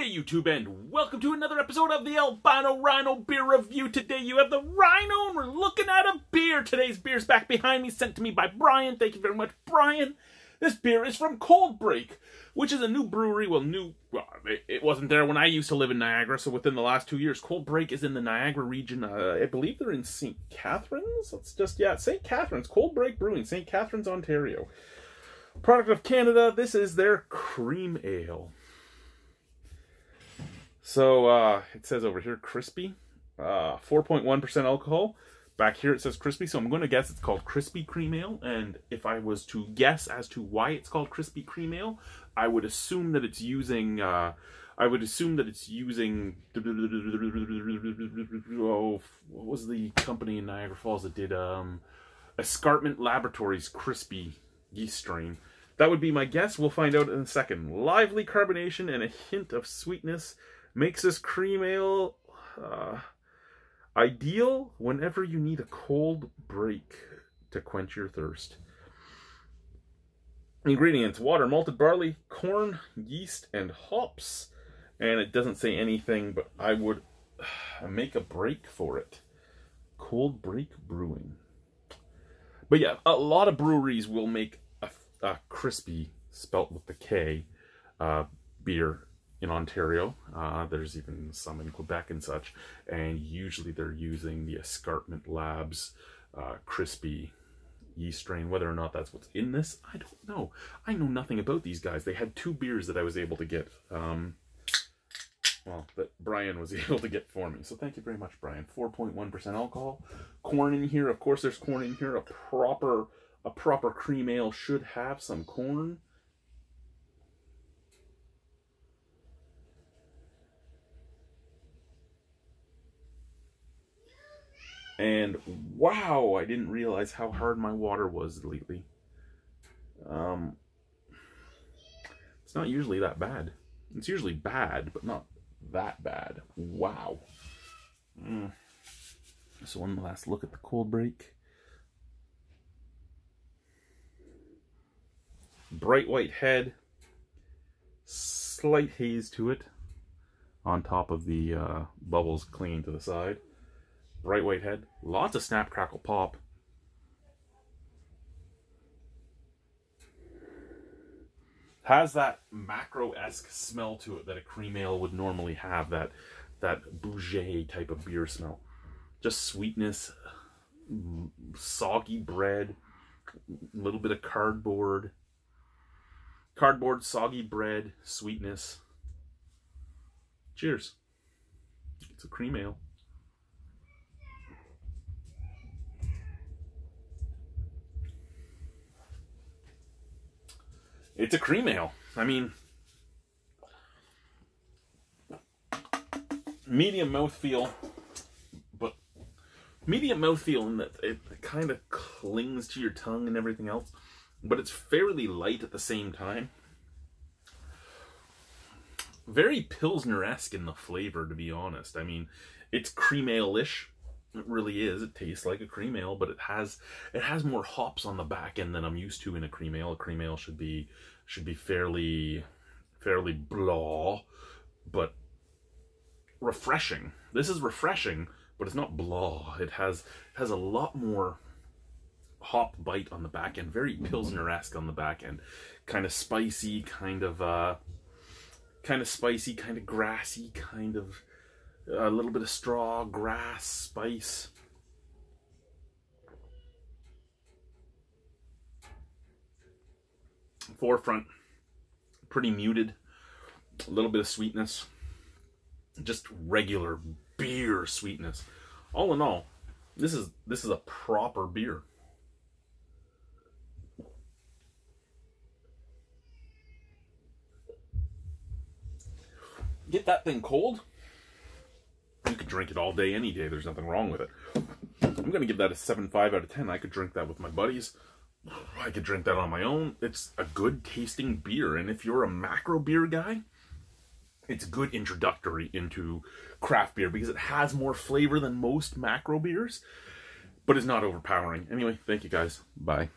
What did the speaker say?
day, YouTube, and welcome to another episode of the Albino Rhino Beer Review. Today you have the Rhino, and we're looking at a beer. Today's beer's back behind me, sent to me by Brian. Thank you very much, Brian. This beer is from Cold Break, which is a new brewery. Well, new, well, it, wasn't there when I used to live in Niagara, so within the last two years, Cold Break is in the Niagara region. Uh, I believe they're in St. Catharines. Let's just, yeah, St. Catharines. Cold Break Brewing, St. Catharines, Ontario. Product of Canada, this is their cream ale. So uh, it says over here Krispy, uh, 4.1% alcohol. Back here it says Krispy, so I'm going to guess it's called Krispy cream ale. And if I was to guess as to why it's called Krispy cream ale, I would assume that it's using. Uh, I would assume that it's using. Oh, what was the company in Niagara Falls that did um, Escarpment Laboratories Krispy yeast strain? That would be my guess. We'll find out in a second. Lively carbonation and a hint of sweetness makes this cream ale uh, ideal whenever you need a cold break to quench your thirst. Ingredients water, malted barley, corn, yeast, and hops. And it doesn't say anything, but I would make a break for it. Cold break brewing. But yeah, a lot of breweries will make a, a Krispy, spelt with the K, uh, beer in Ontario. Uh, there's even some in Quebec and such. And usually they're using the Escarpment Labs uh, Krispy yeast strain. Whether or not that's what's in this, I don't know. I know nothing about these guys. They had two beers that I was able to get. Um, well, that Brian was able to get for me. So thank you very much, Brian. 4.1% alcohol. Corn in here. Of course, there's corn in here. A proper, a proper cream ale should have some corn. And wow, I didn't realize how hard my water was lately. Um, it's not usually that bad. It's usually bad, but not that bad. Wow. Mm. So one last look at the cold break. Bright white head. Slight haze to it. On top of the uh, bubbles clinging to the side bright white head, lots of snap, crackle, pop. Has that macro-esque smell to it that a cream ale would normally have, that that bougie type of beer smell. Just sweetness, soggy bread, a little bit of cardboard. Cardboard, soggy bread, sweetness. Cheers. It's a cream ale. It's a cream ale. I mean, medium mouthfeel, but medium mouthfeel in that it kind of clings to your tongue and everything else, but it's fairly light at the same time. Very Pilsner-esque in the flavor, to be honest. I mean, it's cream ale-ish, it really is. It tastes like a cream ale, but it has it has more hops on the back end than I'm used to in a cream ale. A cream ale should be should be fairly fairly blah, but refreshing. This is refreshing, but it's not blah. It has it has a lot more hop bite on the back end, very pilsner-esque on the back end, kind of spicy, kind of uh, kind of spicy, kind of grassy, kind of a little bit of straw, grass, spice. Forefront, pretty muted, a little bit of sweetness, just regular beer sweetness. All in all, this is this is a proper beer. Get that thing cold drink it all day, any day. There's nothing wrong with it. I'm going to give that a 7.5 out of 10. I could drink that with my buddies. I could drink that on my own. It's a good tasting beer. And if you're a macro beer guy, it's good introductory into craft beer because it has more flavor than most macro beers, but it's not overpowering. Anyway, thank you guys. Bye.